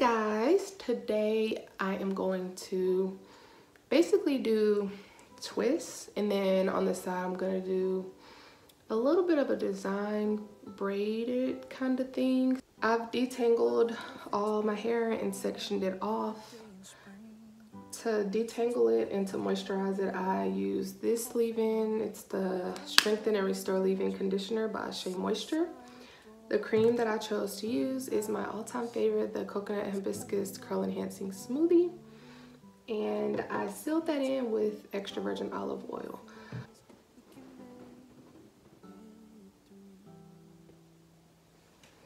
guys, today I am going to basically do twists and then on the side I'm gonna do a little bit of a design braided kind of thing. I've detangled all my hair and sectioned it off. To detangle it and to moisturize it, I use this leave-in. It's the Strengthen and Restore Leave-In Conditioner by Shea Moisture. The cream that I chose to use is my all-time favorite, the Coconut Hibiscus Curl Enhancing Smoothie. And I sealed that in with extra virgin olive oil.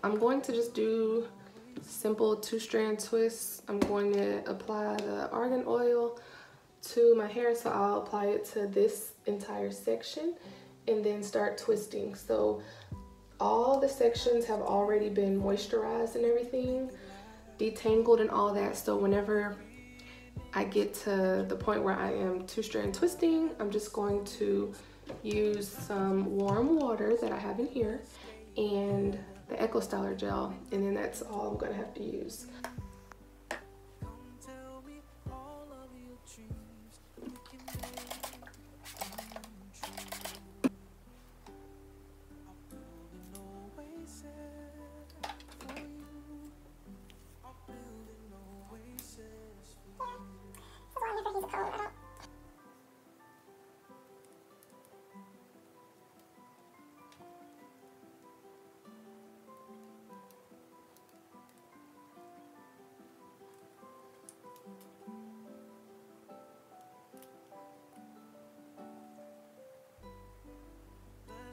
I'm going to just do simple two-strand twists. I'm going to apply the argan oil to my hair, so I'll apply it to this entire section and then start twisting. So all the sections have already been moisturized and everything, detangled and all that. So whenever I get to the point where I am two strand twisting, I'm just going to use some warm water that I have in here and the Eco Styler gel, and then that's all I'm gonna have to use.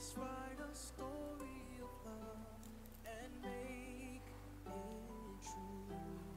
Let's write a story of love and make it true.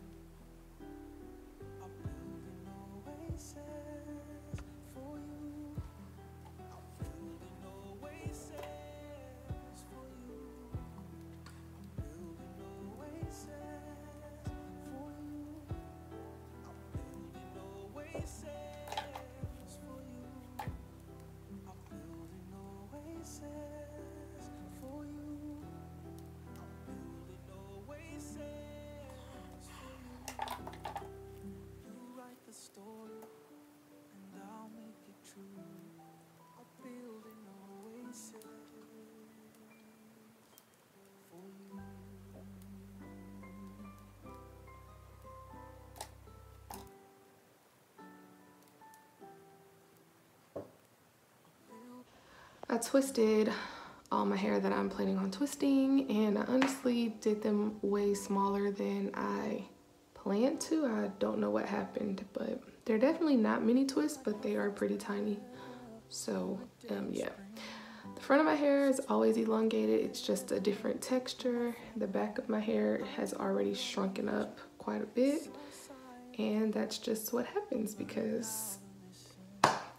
I twisted all my hair that I'm planning on twisting and I honestly did them way smaller than I planned to. I don't know what happened, but they're definitely not mini twists, but they are pretty tiny. So um, yeah. The front of my hair is always elongated. It's just a different texture. The back of my hair has already shrunken up quite a bit. And that's just what happens because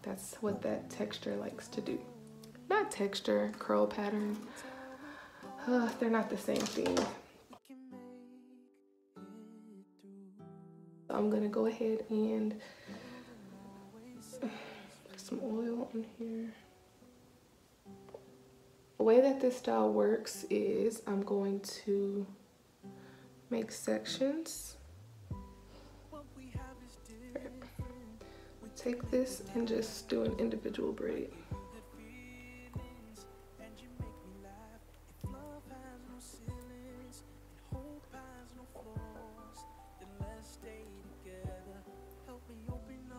that's what that texture likes to do not texture, curl pattern. Uh, they're not the same thing. I'm gonna go ahead and put some oil on here. The way that this style works is I'm going to make sections. Take this and just do an individual braid.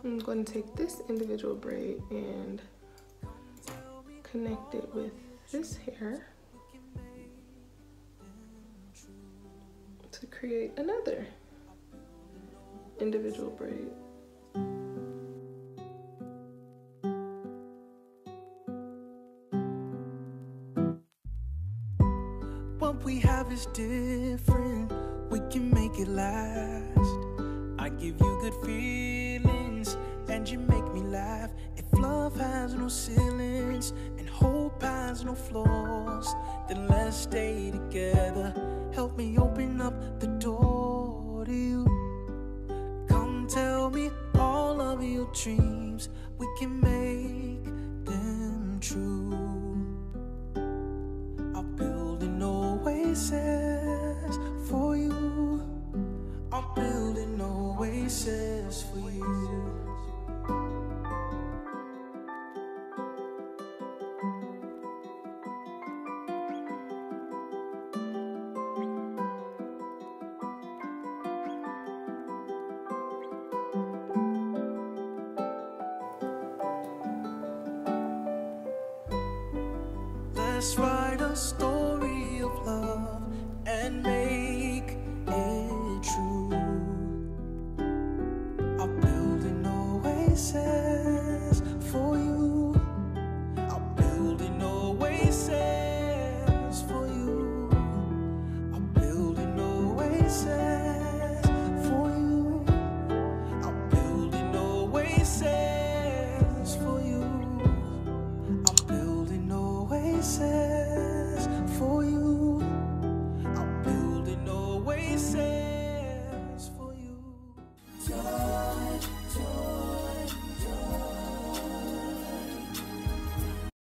I'm going to take this individual braid and connect it with this hair to create another individual braid. What we have is different, we can make it last. I give you good feelings you make me laugh. If love has no ceilings and hope has no flaws, then let's stay together. Help me open up the door to you. Come tell me all of your dreams. We can make Let's write a story of love and make it true. I'll build an oasis.